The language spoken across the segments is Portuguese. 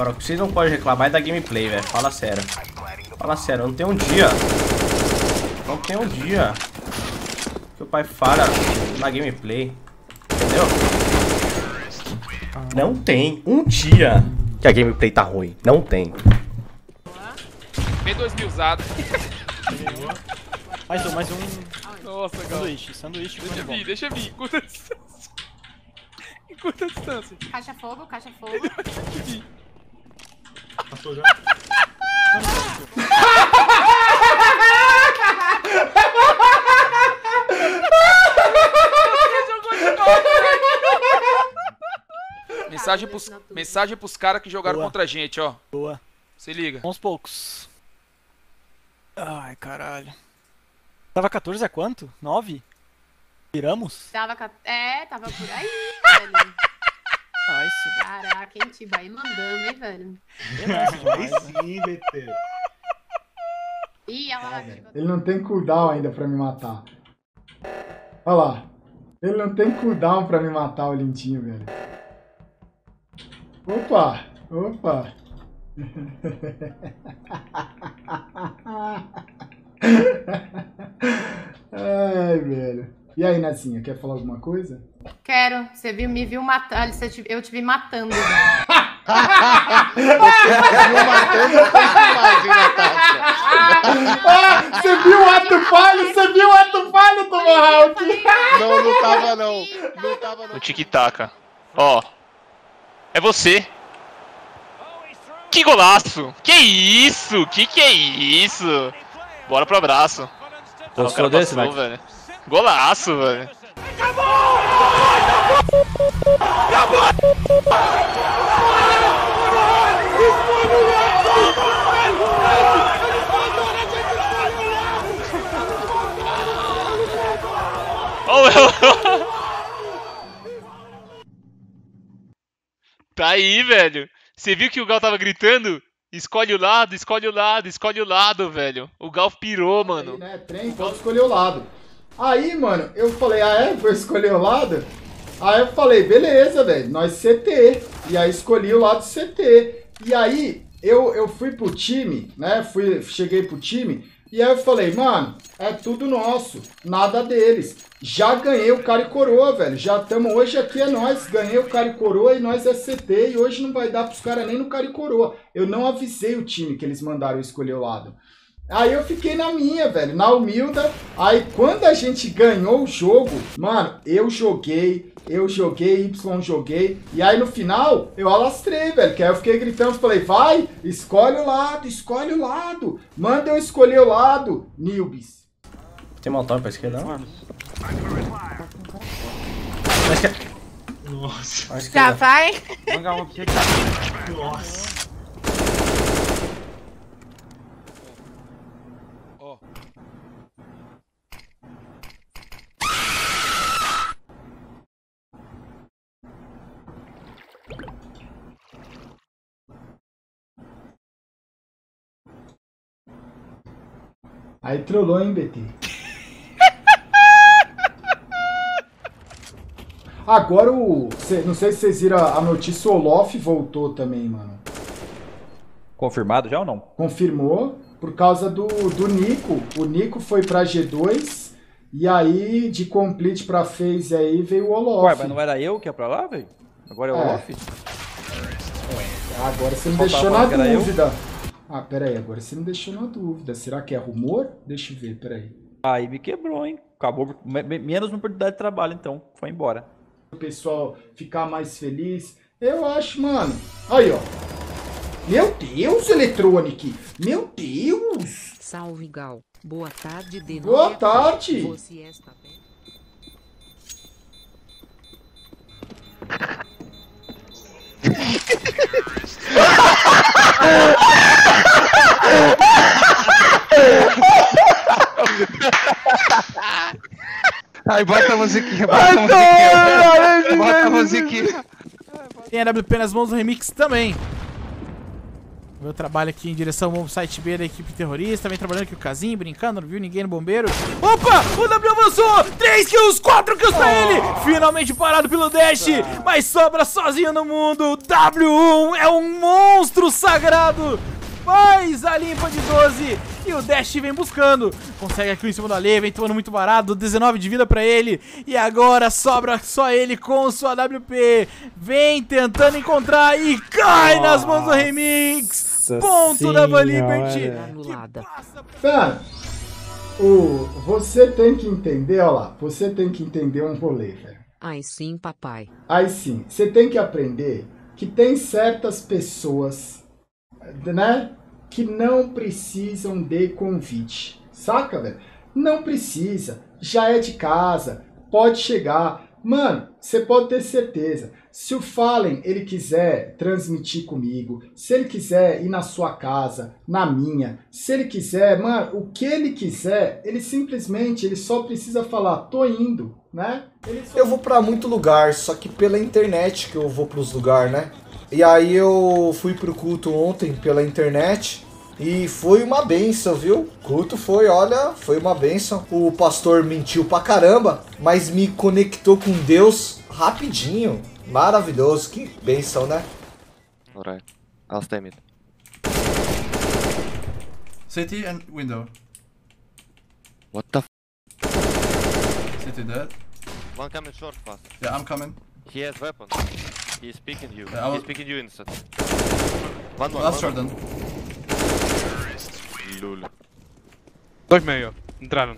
Agora, vocês não podem reclamar é da gameplay, velho. Fala sério. Fala sério, não tem um dia. Não tem um dia. Que o pai fala na gameplay. Entendeu? Não tem um dia que a gameplay tá ruim. Não tem. B2 usado. Mais um, mais um. Nossa, cara. Sanduíche, sanduíche. Deixa vir, deixa vir. Curta distância. Curta distância. Caixa fogo, caixa fogo. Passou já. Mensagem pros, mensagem pros caras que jogaram Boa. contra a gente, ó. Boa. Se liga. Aos poucos. Ai, caralho. Tava 14 a quanto? 9? Viramos? Tava, é, tava por aí, velho. Nice. Caraca, hein, Tiba aí mandando, hein, velho. Aí sim, BT. Ih, lá, Tiba. Ele não tem cooldown ainda pra me matar. Olha lá. Ele não tem cooldown pra me matar, o lentinho, velho. Opa! Opa! Ai, velho. E aí, Nazinha, quer falar alguma coisa? Quero, você viu, me viu matando, você eu te vi matando, velho. Ah, você viu o ato falho? Você viu o ato falho, Tomahawk? Não, não tava não. Não tava não. No tic-tac. Ó. É você. Que golaço! Que isso? Que que é isso? Bora pro abraço. Ah, o Gostou desse, passou, velho? Golaço, velho. Meu. Tá aí, velho. Você viu que o Gal tava gritando? Escolhe o lado, escolhe o lado, escolhe o lado, velho. O Gal pirou, mano. Aí, né, trem, pode escolher o lado. Aí, mano, eu falei, ah é? Vou escolher o lado? Aí eu falei, beleza, velho, nós CT. E aí escolhi o lado CT. E aí, eu, eu fui pro time, né? Fui, cheguei pro time. E aí eu falei, mano, é tudo nosso, nada deles. Já ganhei o cara e coroa, velho. Já estamos hoje aqui é nós. Ganhei o cara e coroa e nós é CT. E hoje não vai dar pros caras nem no cara e coroa. Eu não avisei o time que eles mandaram escolher o lado. Aí eu fiquei na minha, velho, na humilda. Aí quando a gente ganhou o jogo, mano, eu joguei, eu joguei, Y joguei. E aí no final, eu alastrei, velho. Que aí eu fiquei gritando, falei, vai, escolhe o lado, escolhe o lado. Manda eu escolher o lado, Nilbis. Tem montão pra esquerda, não? Esquerda. Nossa, Já esquerda. vai? Nossa. Aí trollou, hein, BT. Agora o. cê- não sei se vocês viram a notícia, o Olof voltou também, mano. Confirmado já ou não? confirmou por causa do, do Nico. O Nico foi pra G2 e aí de complete pra phase aí veio o Olof. Ué, mas não era eu que ia pra lá, velho? Agora é o É. Olof? Agora você me Faltava deixou na era eu? Ah, pera aí, agora você me deixou na dúvida. Será que é rumor? Deixa eu ver, pera aí. Me quebrou, hein? Acabou. me- me- Menos uma oportunidade de trabalho, então. Foi embora. O pessoal ficar mais feliz. Eu acho, mano. Aí, ó. Meu Deus, Electronic! Meu Deus! Salve Gal. Boa tarde de Boa noite. tarde. Você está bem? Ai, bota a musiquinha, bota a musiquinha. Bota a musiquinha. Tem a WP nas mãos do remix também. Meu trabalho aqui em direção ao site B da equipe terrorista. Vem trabalhando aqui o Casinho, brincando, não viu ninguém no bombeiro. Opa! O W avançou! 3 kills, 4 kills pra ele! Finalmente parado pelo Dash! Mas sobra sozinho no mundo! W1 é um monstro sagrado! Faz a limpa de 12 e o Dash vem buscando. Consegue aqui em cima do Ale, vem tomando muito barato, 19 de vida pra ele. E agora sobra só ele com sua WP. Vem tentando encontrar e cai nas mãos do Remix. Ponto da Van Liberty. Anulada. O, você tem que entender, ó lá, você tem que entender um rolê, velho. Ai sim, papai. Aí sim, você tem que aprender que tem certas pessoas, né, que não precisam de convite. Saca, velho? Não precisa. Já é de casa, pode chegar. Mano, você pode ter certeza. Se o Fallen ele quiser transmitir comigo, se ele quiser ir na sua casa, na minha, se ele quiser, mano, o que ele quiser, ele simplesmente ele só precisa falar, tô indo, né? Só Eu vou pra muito lugar, só que pela internet que eu vou pros lugares, né? E aí eu fui pro culto ontem pela internet e foi uma benção, viu? O culto foi, olha, foi uma benção. O pastor mentiu pra caramba, mas me conectou com Deus rapidinho. Maravilhoso, que benção, né? Alright, I'll stay mid. City and window. What the f? City dead. One coming short fast. Yeah, I'm coming. He has weapon. He's picking you. Yeah, He's picking you inside. One more. Last one then. Lul. Dois meio, entraram.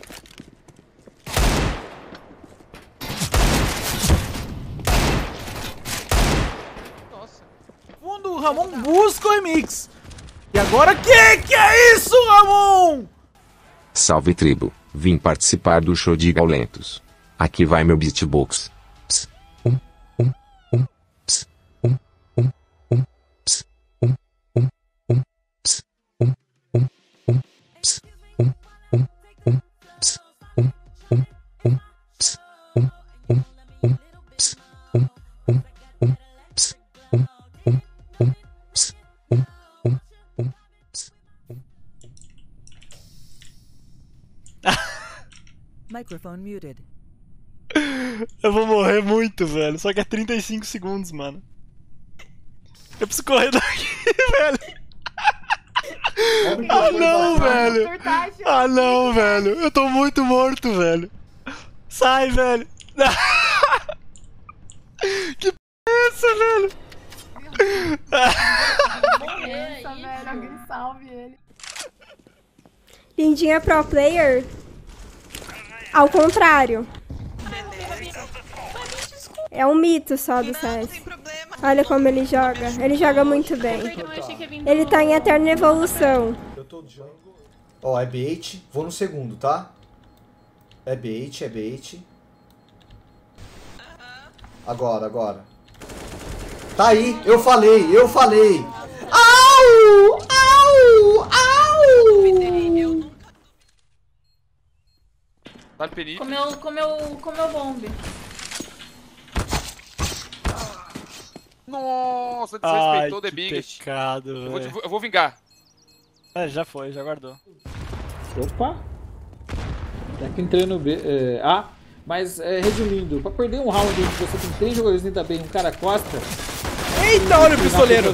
Fundo, o Ramon busca o Remix. E agora, que que é isso, Ramon? Salve tribo, vim participar do show de Gaulentos. Aqui vai meu beatbox. Microphone muted. Eu vou morrer muito, velho. Só que é 35 segundos, mano. Eu preciso correr daqui, velho. Ah, não, velho. Ah, não, velho. Eu tô muito morto, velho. Sai, velho. Que p é essa, velho? Lindinha Pro Player? Ao contrário. É um mito só do CS. Olha como ele joga. Ele joga muito bem. Ele tá em eterna evolução. Eu tô de jungle. Ó, é bait. Vou no segundo, tá? É bait, é bait. Agora, agora. Tá aí, eu falei, eu falei. Au! Vale perigo. Comeu, comeu, comeu bombe. Nossa, Ai, desrespeitou The que Biggest. pecado, Eu vou, eu vou vingar. É, já foi, já guardou. Opa! Até que entrei no B. é, A. Mas, é, resumindo, pra perder um round onde você tem três jogadores dentro da B e um cara costa. Eita, olha o pistoleiro!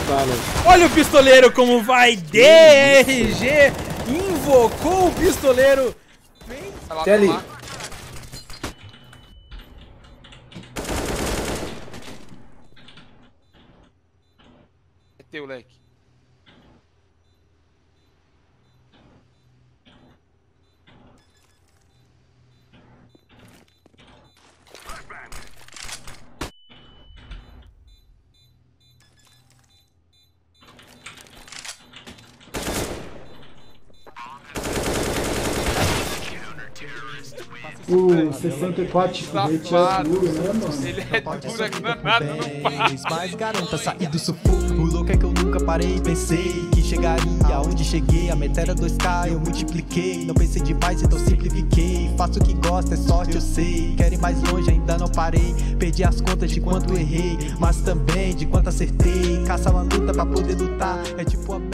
Olha o pistoleiro como vai! DRG invocou o pistoleiro! Tem ali. teu o leque. O 64 tipo, hate é duro, né, mano? Ele é duro, é granada no pau. Mas garanta sair do sufoco. O louco é que eu nunca parei, pensei que chegaria aonde cheguei. A meta era 2K, eu multipliquei. Não pensei demais, então simplifiquei. Faço o que gosto, é sorte, eu sei. Quero ir mais longe, ainda não parei. Perdi as contas de quanto errei, mas também de quanto acertei. Caça uma luta pra poder lutar, é tipo a.